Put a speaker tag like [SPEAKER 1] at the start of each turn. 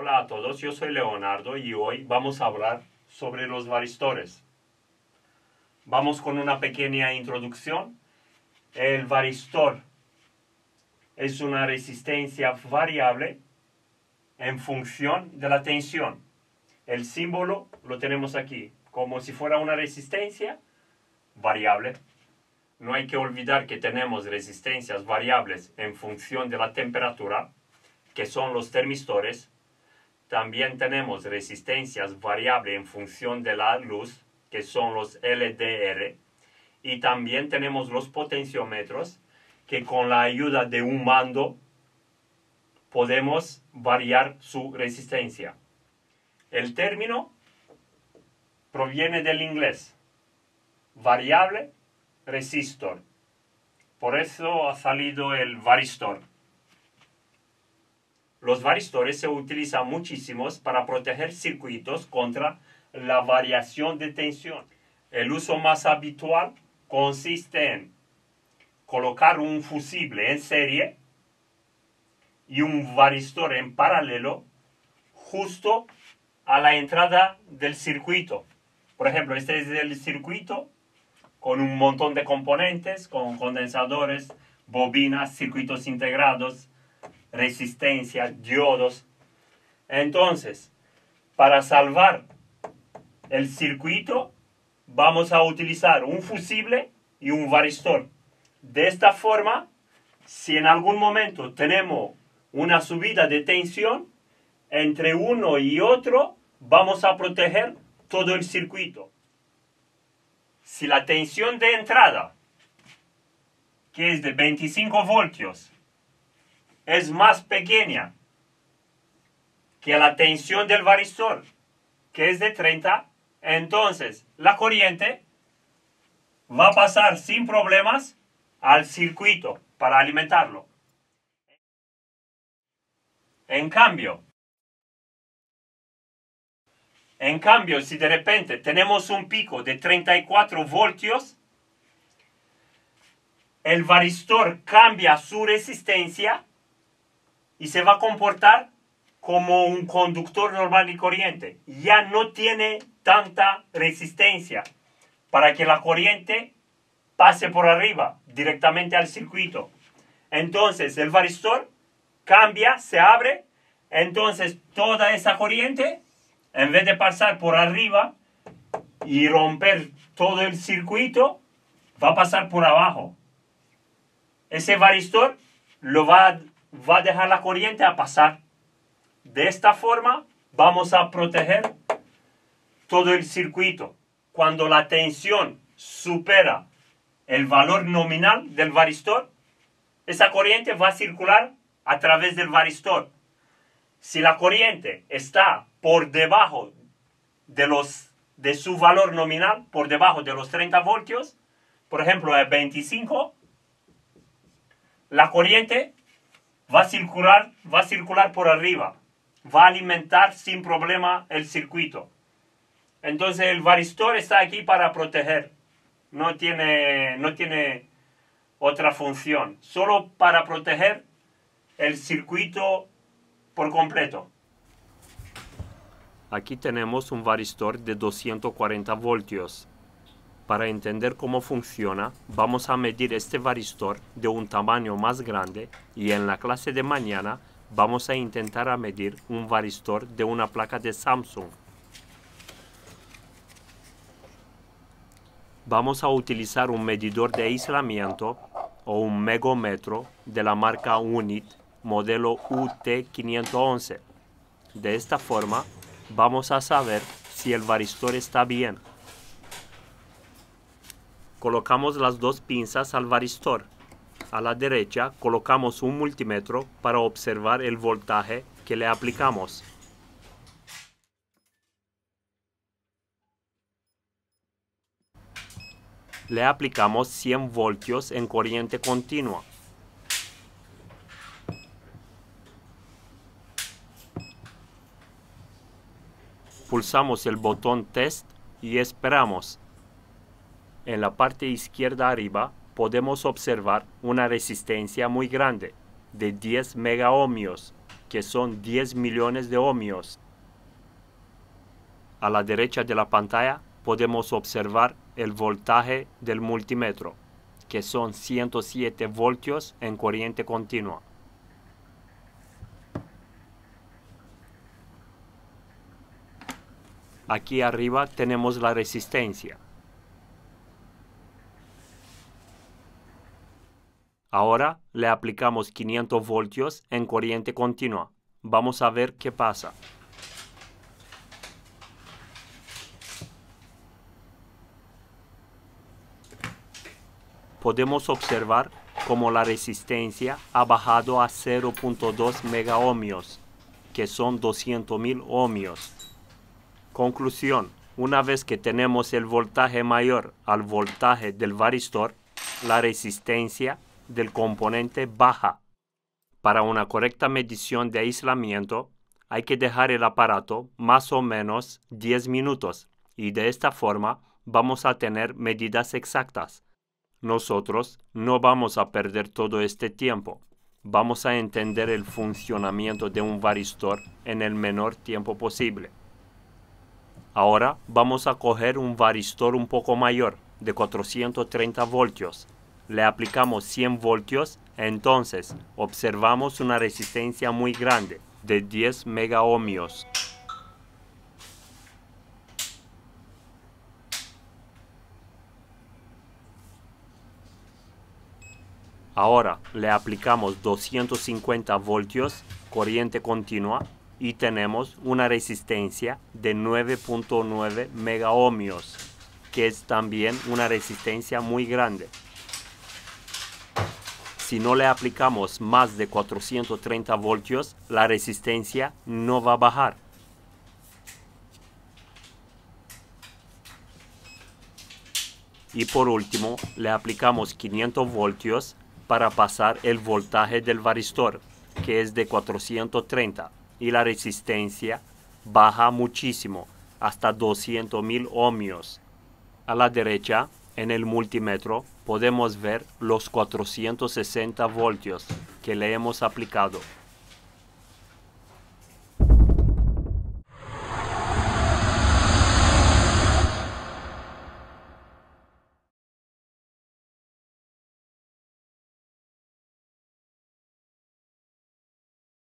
[SPEAKER 1] Hola a todos, yo soy Leonardo y hoy vamos a hablar sobre los varistores. Vamos con una pequeña introducción. El varistor es una resistencia variable en función de la tensión. El símbolo lo tenemos aquí, como si fuera una resistencia variable. No hay que olvidar que tenemos resistencias variables en función de la temperatura, que son los termistores. También tenemos resistencias variables en función de la luz, que son los LDR. Y también tenemos los potenciómetros, que con la ayuda de un mando podemos variar su resistencia. El término proviene del inglés variable resistor. Por eso ha salido el varistor. Los varistores se utilizan muchísimos para proteger circuitos contra la variación de tensión. El uso más habitual consiste en colocar un fusible en serie y un varistor en paralelo justo a la entrada del circuito. Por ejemplo, este es el circuito con un montón de componentes, con condensadores, bobinas, circuitos integrados, resistencia, diodos. Entonces, para salvar el circuito, vamos a utilizar un fusible y un varistor. De esta forma, si en algún momento tenemos una subida de tensión, entre uno y otro vamos a proteger todo el circuito. Si la tensión de entrada, que es de 25 voltios, es más pequeña que la tensión del varistor, que es de 30, entonces la corriente va a pasar sin problemas al circuito para alimentarlo. En cambio, en cambio, si de repente tenemos un pico de 34 voltios, el varistor cambia su resistencia y se va a comportar como un conductor normal y corriente. Ya no tiene tanta resistencia para que la corriente pase por arriba directamente al circuito. Entonces el varistor cambia, se abre, entonces toda esa corriente en vez de pasar por arriba y romper todo el circuito, va a pasar por abajo. Ese varistor lo va, va a dejar la corriente a pasar. De esta forma vamos a proteger todo el circuito. Cuando la tensión supera el valor nominal del varistor, esa corriente va a circular a través del varistor. Si la corriente está por debajo de, los, de su valor nominal, por debajo de los 30 voltios, por ejemplo, el 25, la corriente va a circular, va a circular por arriba, va a alimentar sin problema el circuito. Entonces el varistor está aquí para proteger, no tiene, no tiene otra función, solo para proteger el circuito por completo. Aquí tenemos un varistor de 240 voltios. Para entender cómo funciona, vamos a medir este varistor de un tamaño más grande y en la clase de mañana vamos a intentar a medir un varistor de una placa de Samsung. Vamos a utilizar un medidor de aislamiento o un megómetro de la marca UNIT modelo UT511. De esta forma vamos a saber si el varistor está bien. Colocamos las dos pinzas al varistor. A la derecha colocamos un multímetro para observar el voltaje que le aplicamos. Le aplicamos 100 voltios en corriente continua. Pulsamos el botón Test y esperamos. En la parte izquierda arriba podemos observar una resistencia muy grande, de 10 megaohmios. que son 10 millones de ohmios. A la derecha de la pantalla podemos observar el voltaje del multímetro, que son 107 voltios en corriente continua. Aquí arriba tenemos la resistencia. Ahora le aplicamos 500 voltios en corriente continua. Vamos a ver qué pasa. Podemos observar cómo la resistencia ha bajado a 0.2 megaohmios, que son 200.000 ohmios. Conclusión. Una vez que tenemos el voltaje mayor al voltaje del varistor, la resistencia del componente baja. Para una correcta medición de aislamiento, hay que dejar el aparato más o menos 10 minutos y de esta forma vamos a tener medidas exactas. Nosotros no vamos a perder todo este tiempo. Vamos a entender el funcionamiento de un varistor en el menor tiempo posible. Ahora vamos a coger un varistor un poco mayor, de 430 voltios. Le aplicamos 100 voltios, entonces observamos una resistencia muy grande, de 10 megaohmios. Ahora le aplicamos 250 voltios, corriente continua, y tenemos una resistencia de 9.9 megaohmios, que es también una resistencia muy grande. Si no le aplicamos más de 430 voltios, la resistencia no va a bajar. Y por último, le aplicamos 500 voltios para pasar el voltaje del varistor, que es de 430 y la resistencia baja muchísimo, hasta 200.000 ohmios. A la derecha, en el multímetro, podemos ver los 460 voltios que le hemos aplicado.